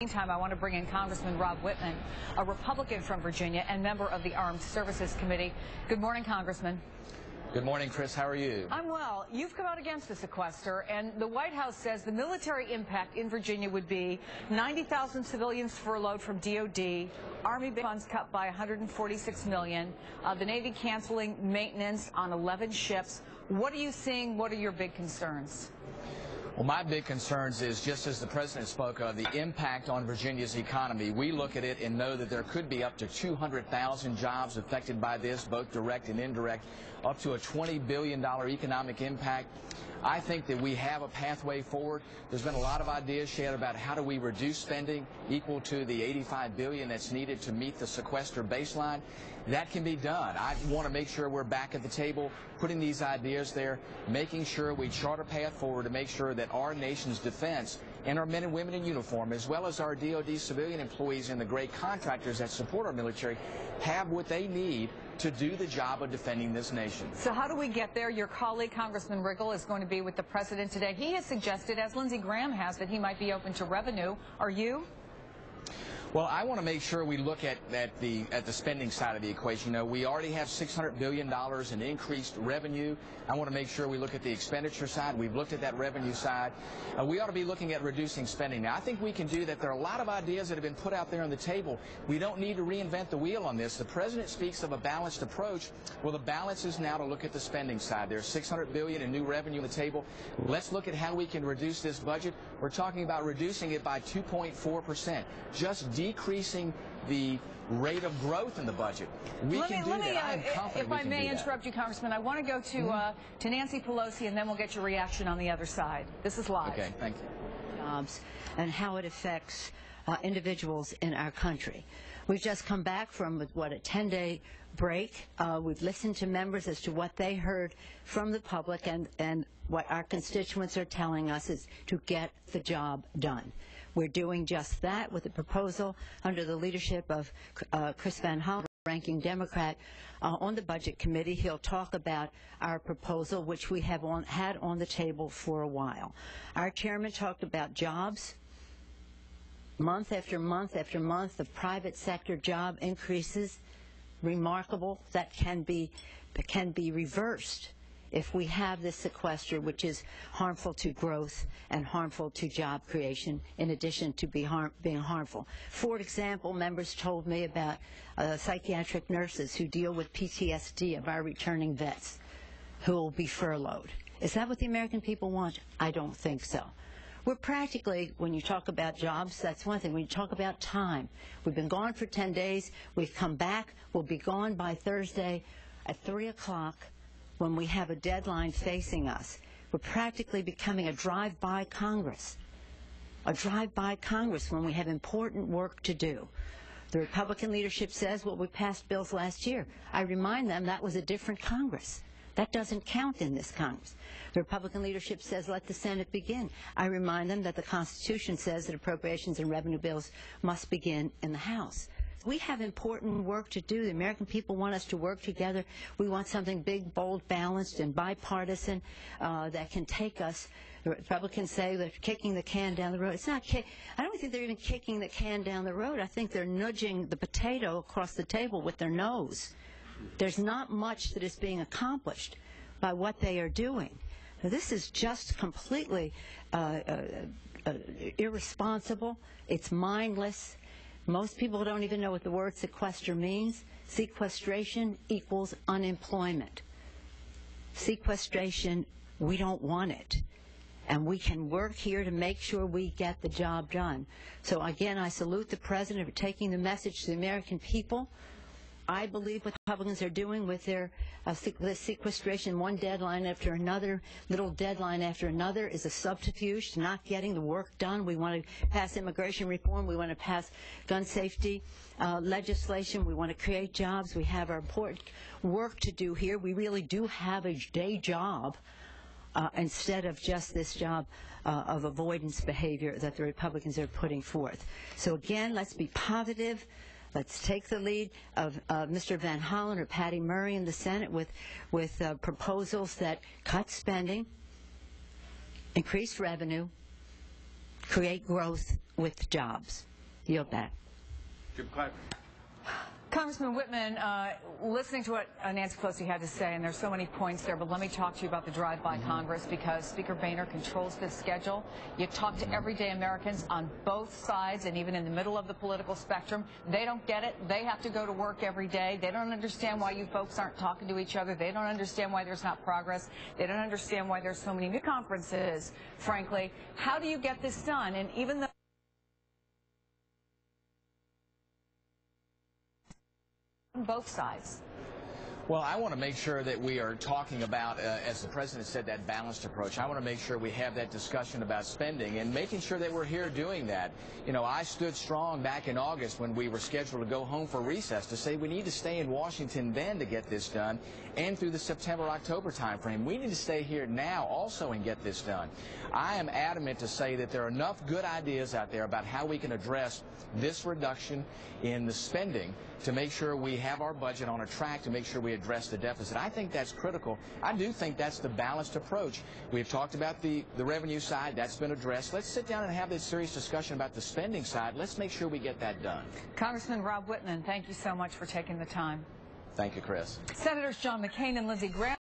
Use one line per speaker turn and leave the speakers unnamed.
Meantime, I want to bring in Congressman Rob Wittman, a Republican from Virginia and member of the Armed Services Committee. Good morning, Congressman.
Good morning, Chris. How are you?
I'm well. You've come out against the sequester, and the White House says the military impact in Virginia would be 90,000 civilians furloughed from DOD, Army funds cut by 146 million, uh, the Navy canceling maintenance on 11 ships. What are you seeing? What are your big concerns?
Well, my big concerns is, just as the President spoke of, the impact on Virginia's economy. We look at it and know that there could be up to 200,000 jobs affected by this, both direct and indirect, up to a $20 billion economic impact. I think that we have a pathway forward. There's been a lot of ideas shared about how do we reduce spending equal to the 85 billion that's needed to meet the sequester baseline. That can be done. I want to make sure we're back at the table, putting these ideas there, making sure we chart a path forward to make sure that our nation's defense and our men and women in uniform, as well as our DOD civilian employees and the great contractors that support our military, have what they need to do the job of defending this nation.
So how do we get there? Your colleague, Congressman Rigell, is going to be with the president today. He has suggested, as Lindsey Graham has, that he might be open to revenue. Are you?
Well, I want to make sure we look at, at the at the spending side of the equation. You know, we already have $600 billion in increased revenue. I want to make sure we look at the expenditure side. We've looked at that revenue side. Uh, we ought to be looking at reducing spending. Now, I think we can do that. There are a lot of ideas that have been put out there on the table. We don't need to reinvent the wheel on this. The president speaks of a balanced approach. Well, the balance is now to look at the spending side. There's 600 billion in new revenue on the table. Let's look at how we can reduce this budget. We're talking about reducing it by 2.4 percent. Just decreasing the rate of growth in the budget. We
let
can
me,
do
let me, uh,
I'm confident
if
we
I
can
may
do that.
interrupt you, Congressman, I want to go to
Mm-hmm.
uh, to Nancy Pelosi, and then we'll get your reaction on the other side. This is live.
Okay, thank you.
jobs and how it affects uh, individuals in our country. We've just come back from what a 10-day break. Uh, we've listened to members as to what they heard from the public, and and what our constituents are telling us is to get the job done. We're doing just that with a proposal under the leadership of uh, Chris Van Hollen ranking Democrat uh, on the Budget Committee. He'll talk about our proposal, which we have on, had on the table for a while. Our chairman talked about jobs. Month after month after month of private sector job increases, remarkable. That can be that can be reversed if we have this sequester, which is harmful to growth and harmful to job creation, in addition to be being harmful. For example, members told me about uh, psychiatric nurses who deal with PTSD of our returning vets who will be furloughed. Is that what the American people want? I don't think so. We're practically, when you talk about jobs, that's one thing. When you talk about time, we've been gone for 10 days. We've come back. We'll be gone by Thursday at 3 o'clock when we have a deadline facing us. We're practically becoming a drive-by Congress. A drive-by Congress when we have important work to do. The Republican leadership says, well, we passed bills last year. I remind them that was a different Congress. That doesn't count in this Congress. The Republican leadership says let the Senate begin. I remind them that the Constitution says that appropriations and revenue bills must begin in the House. We have important work to do. The American people want us to work together. We want something big, bold, balanced, and bipartisan uh, that can take us. The Republicans say they're kicking the can down the road. It's not. Kick, I don't think they're even kicking the can down the road. I think they're nudging the potato across the table with their nose. There's not much that is being accomplished by what they are doing. Now, this is just completely uh, uh, uh, irresponsible. It's mindless. Most people don't even know what the word sequester means. Sequestration equals unemployment. Sequestration, we don't want it. And we can work here to make sure we get the job done. So again, I salute the President for taking the message to the American people. I believe what Republicans are doing with their uh, sequestration, one deadline after another, little deadline after another, is a subterfuge to not getting the work done. We want to pass immigration reform. We want to pass gun safety uh, legislation. We want to create jobs. We have our important work to do here. We really do have a day job. Uh, instead of just this job uh, of avoidance behavior that the Republicans are putting forth. So again, let's be positive. Let's take the lead of uh, Mr. Van Hollen or Patty Murray in the Senate with, with uh, proposals that cut spending, increase revenue, create growth with jobs. Yield back.
Jim Clapper.
Congressman Wittman, uh, listening to what uh, Nancy Pelosi had to say, and there's so many points there, but let me talk to you about the drive-by Congress because Speaker Boehner controls the schedule. You talk to everyday Americans on both sides and even in the middle of the political spectrum. They don't get it. They have to go to work every day. They don't understand why you folks aren't talking to each other. They don't understand why there's not progress. They don't understand why there's so many new conferences, frankly. How do you get this done? And even though both sides.
Well, I want to make sure that we are talking about, uh, as the president said, that balanced approach. I want to make sure we have that discussion about spending and making sure that we're here doing that. You know, I stood strong back in August when we were scheduled to go home for recess to say we need to stay in Washington then to get this done and through the September-October timeframe. We need to stay here now also and get this done. I am adamant to say that there are enough good ideas out there about how we can address this reduction in the spending to make sure we have our budget on a track to make sure we address the deficit. I think that's critical. I do think that's the balanced approach. We've talked about the, the revenue side. That's been addressed. Let's sit down and have this serious discussion about the spending side. Let's make sure we get that done.
Congressman Rob Wittman, thank you so much for taking the time.
Thank you, Chris.
Senators John McCain and Lindsey Graham.